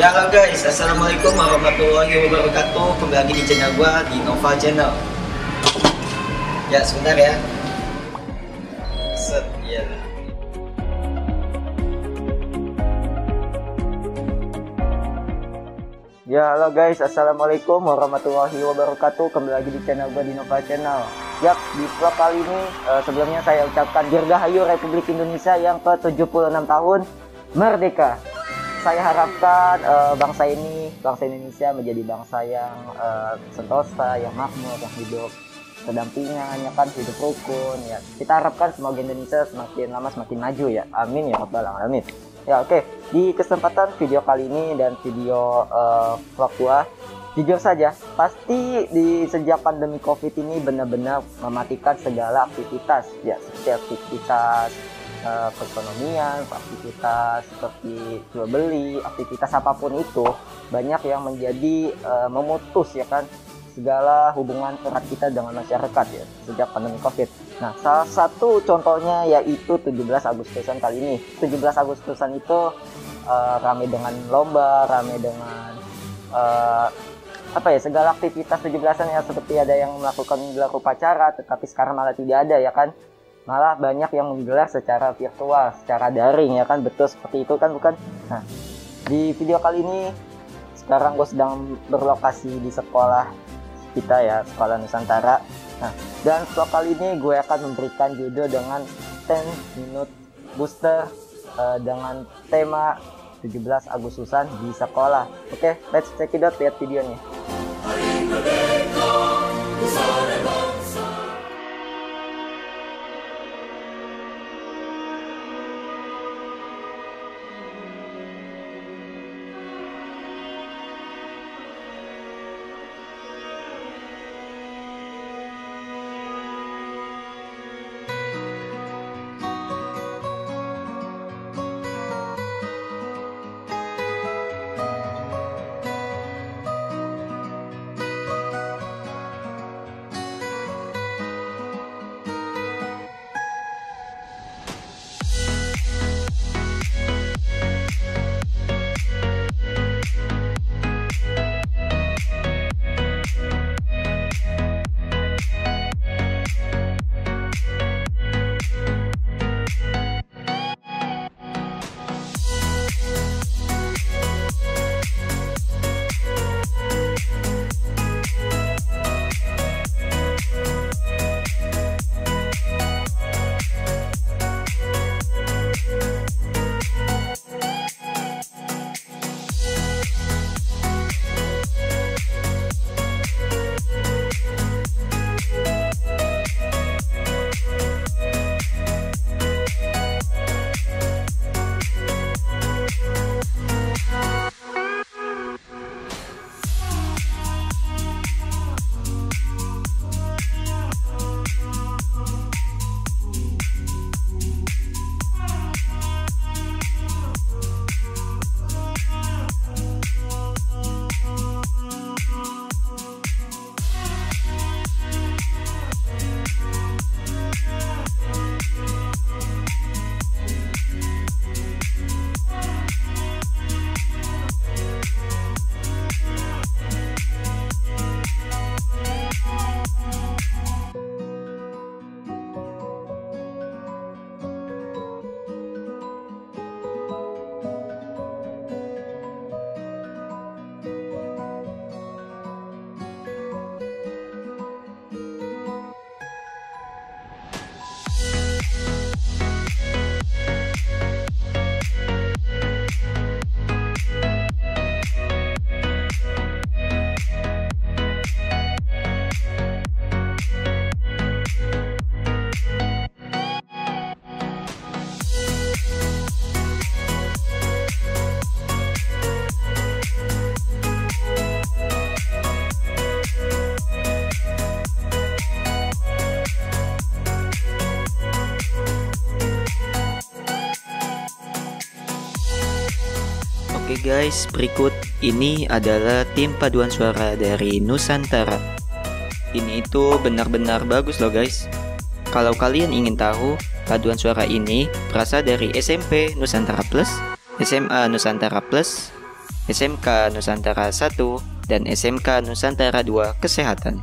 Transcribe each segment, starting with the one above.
Ya halo guys, Assalamualaikum warahmatullahi wabarakatuh Kembali lagi di channel gua di Nova Channel Ya sebentar ya Set, ya Ya halo guys, assalamualaikum warahmatullahi wabarakatuh. Kembali lagi di channel gue di Nova Channel. Yap, di vlog kali ini eh, sebelumnya saya ucapkan Dirgahayu Republik Indonesia yang ke-76 tahun merdeka. Saya harapkan eh, bangsa ini, bangsa Indonesia menjadi bangsa yang eh, sentosa, yang makmur, yang hidup berdampingan, ya kan hidup rukun. Ya, kita harapkan semoga Indonesia semakin lama semakin maju ya. Amin ya rabbal alamin. Ya oke, di kesempatan video kali ini dan video eh, vlog gua, jujur saja, pasti di sejak pandemi covid ini benar-benar mematikan segala aktivitas, ya seperti aktivitas eh, perekonomian, aktivitas seperti jual beli, aktivitas apa pun itu banyak yang menjadi eh, memutus ya kan segala hubungan erat kita dengan masyarakat ya sejak pandemi covid. Nah, salah satu contohnya yaitu 17 Agustusan kali ini. 17 Agustusan itu eh, rame dengan lomba, rame dengan eh, apa ya segala aktivitas 17-an ya seperti ada yang melakukan gelar upacara, tetapi sekarang malah tidak ada ya kan. Malah banyak yang menggelar secara virtual, secara daring ya kan, betul seperti itu kan bukan? Nah, di video kali ini sekarang gue sedang berlokasi di sekolah kita ya, sekolah Nusantara. Nah, dan vlog kali ini gue akan memberikan judul dengan 10 minute booster eh, dengan tema 17 Agustusan di sekolah. Oke, let's check it out lihat videonya. Oke guys, berikut ini adalah tim paduan suara dari Nusantara. Ini itu benar-benar bagus loh guys. Kalau kalian ingin tahu, paduan suara ini berasal dari SMP Nusantara Plus, SMA Nusantara Plus, SMK Nusantara 1, dan SMK Nusantara 2 Kesehatan.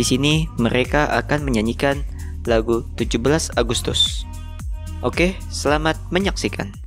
Di sini mereka akan menyanyikan lagu 17 Agustus. Oke, selamat menyaksikan.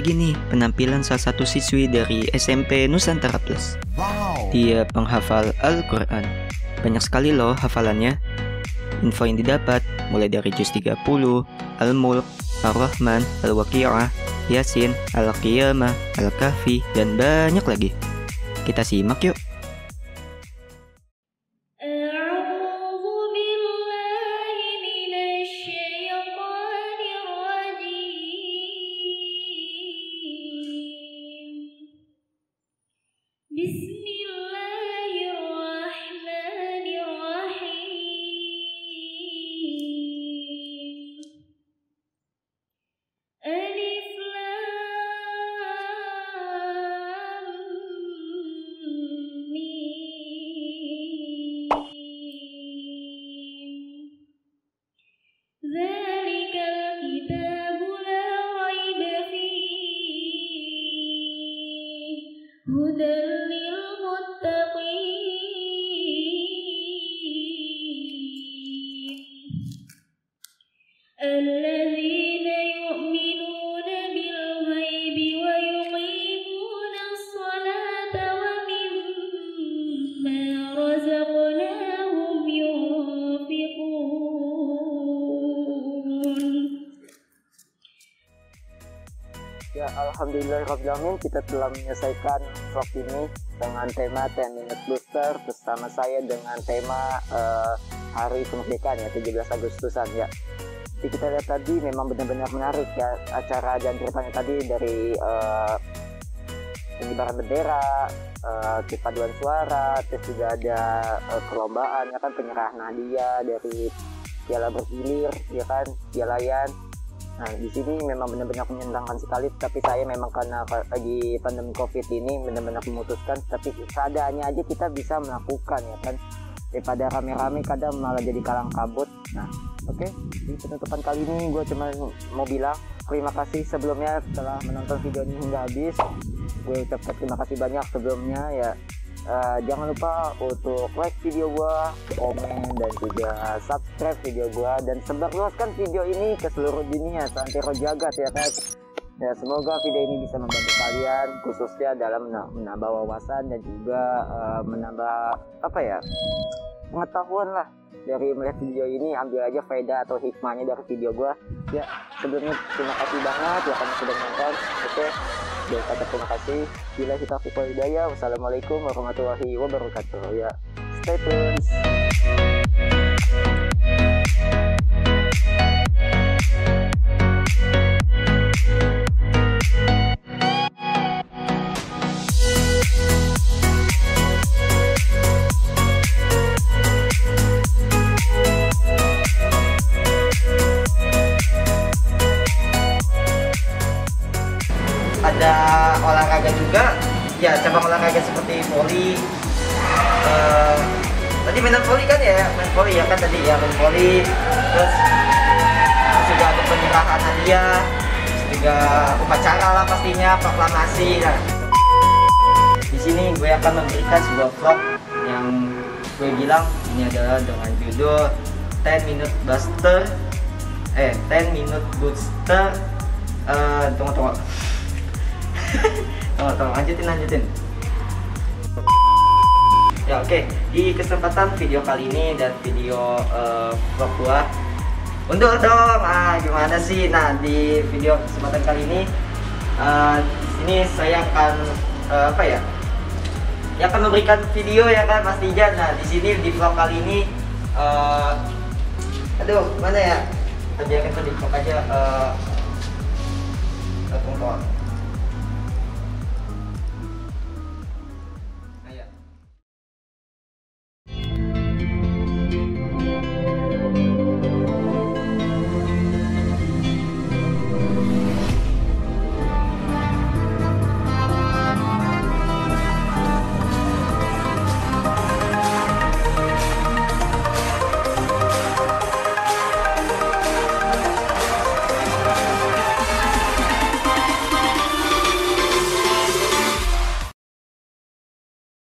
Lagi nih penampilan salah satu siswi dari SMP Nusantara Plus. Dia penghafal Al-Quran. Banyak sekali loh hafalannya. Info yang didapat mulai dari juz 30, Al-Mulk, Ar-Rahman, Al-Waqi'ah, Yasin, Al-Qiyamah, Al-Kahfi, dan banyak lagi. Kita simak yuk. Alhamdulillahirrahmanirrahim kita telah menyelesaikan vlog ini dengan tema 10 Minute Booster bersama saya dengan tema eh, Hari Kemerdekaan ya 17 Agustusan ya. Jadi kita lihat tadi memang benar-benar menarik ya acara dan ceritanya tadi dari eh, pengibaran bendera, eh, paduan suara, terus juga ada eh, perlombaan ya kan penyerahan hadiah dari piala bergilir ya kan pialayan Nah, di sini memang benar-benar menyenangkan sekali, tapi saya memang karena ka- lagi pandemi Covid ini benar-benar memutuskan, tapi seadanya aja kita bisa melakukan ya kan. Daripada rame-rame kadang malah jadi kalang kabut. Nah, oke. Di penutupan kali ini gue cuma mau bilang terima kasih sebelumnya telah menonton video ini hingga habis. Gue ucapkan terima kasih banyak sebelumnya ya. Eh, jangan lupa untuk like video gua, komen dan juga subscribe video gua. Dan sebarluaskan video ini ke seluruh dunia santero jagat ya kan. Ya semoga video ini bisa membantu kalian khususnya dalam mena- menambah wawasan dan juga eh, menambah apa ya pengetahuan lah dari melihat video ini. Ambil aja faedah atau hikmahnya dari video gua. Ya sebelumnya terima kasih banget ya kamu sudah menonton. Oke dan kata terima kasih. Bila kita hidayah wassalamualaikum warahmatullahi wabarakatuh. Ya stay tune olahraga juga. Ya cabang olahraga seperti voli. Eh, tadi mainan voli kan ya? Main voli ya kan tadi? Ya main voli. Terus juga ada penyerahan hadiah. Juga upacara lah pastinya proklamasi. Nah di sini gue akan memberikan sebuah vlog yang gue bilang ini adalah dengan judul 10 minute buster. Eh 10 minute booster. Eh tunggu tunggu tunggu tunggu lanjutin lanjutin. Ya oke. Di kesempatan video kali ini dan video eh, vlog gua undur dong. Ah gimana sih? Nah di video kesempatan kali ini eh, ini saya akan eh, apa ya? Ya akan memberikan video ya kan Mas Dijan. Nah di sini di vlog kali ini eh, aduh mana ya? Kita biarkan di vlog aja tunggu, tunggu.